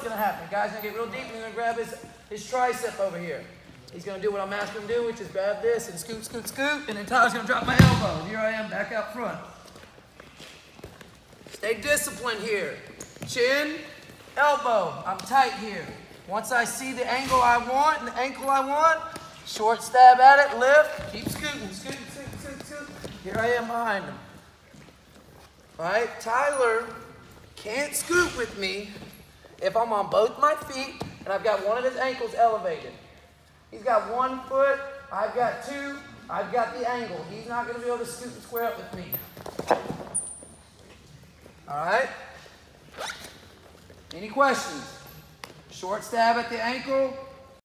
what's going to happen. The guy's going to get real deep and he's going to grab his, his tricep over here. He's going to do what I'm asking him to do, which is grab this and scoot, scoot, scoot. And then Tyler's going to drop my elbow. Here I am back out front. Stay disciplined here. Chin, elbow. I'm tight here. Once I see the angle I want and the ankle I want, short stab at it, lift, keep scooting, scooting, scooting, scooting, scooting. Here I am behind him. All right, Tyler can't scoot with me if I'm on both my feet and I've got one of his ankles elevated. He's got one foot, I've got two, I've got the angle. He's not going to be able to scoot and square up with me. All right? Any questions? Short stab at the ankle,